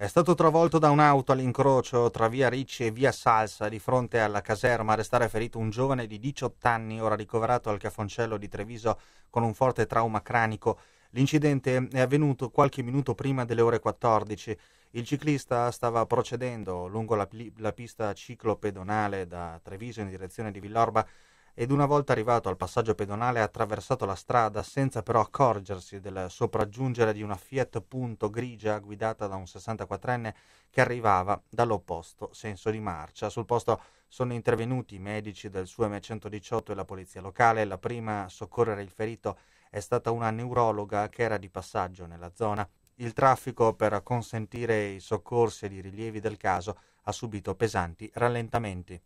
È stato travolto da un'auto all'incrocio tra via Ricci e via Salsa di fronte alla caserma. Restare ferito un giovane di 18 anni, ora ricoverato al Cafoncello di Treviso con un forte trauma cranico. L'incidente è avvenuto qualche minuto prima delle ore 14. Il ciclista stava procedendo lungo la, la pista ciclopedonale da Treviso in direzione di Villorba ed una volta arrivato al passaggio pedonale ha attraversato la strada senza però accorgersi del sopraggiungere di una Fiat Punto grigia guidata da un 64enne che arrivava dall'opposto senso di marcia. Sul posto sono intervenuti i medici del SUM 118 e la polizia locale. La prima a soccorrere il ferito è stata una neurologa che era di passaggio nella zona. Il traffico per consentire i soccorsi e i rilievi del caso ha subito pesanti rallentamenti.